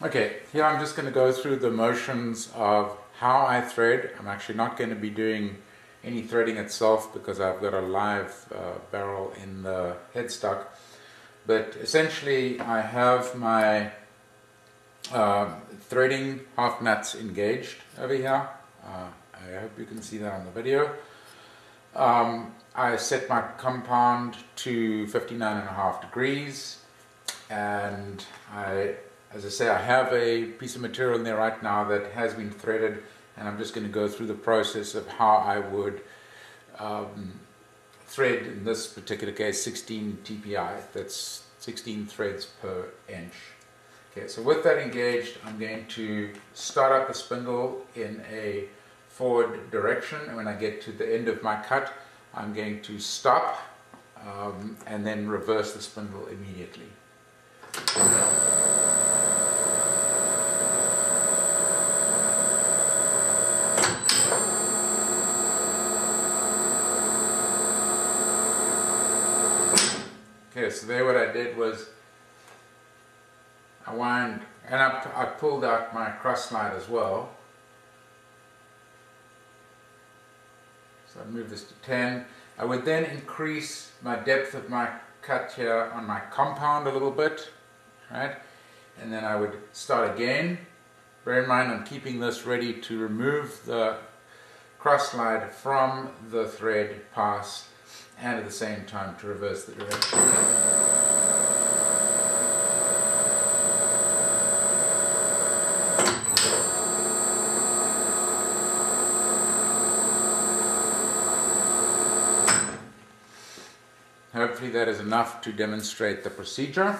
Okay, here I'm just going to go through the motions of how I thread. I'm actually not going to be doing any threading itself because I've got a live uh, barrel in the headstock. But essentially I have my uh, threading half nuts engaged over here. Uh, I hope you can see that on the video. Um, I set my compound to 59.5 degrees and as I say, I have a piece of material in there right now that has been threaded and I'm just going to go through the process of how I would um, thread, in this particular case, 16 TPI. That's 16 threads per inch. Okay, so with that engaged, I'm going to start up the spindle in a forward direction and when I get to the end of my cut, I'm going to stop um, and then reverse the spindle immediately. Okay, so there what I did was I wound, and I, I pulled out my cross slide as well. So I move this to 10. I would then increase my depth of my cut here on my compound a little bit, right? And then I would start again. Bear in mind I'm keeping this ready to remove the cross slide from the thread pass and at the same time to reverse the direction. Hopefully that is enough to demonstrate the procedure.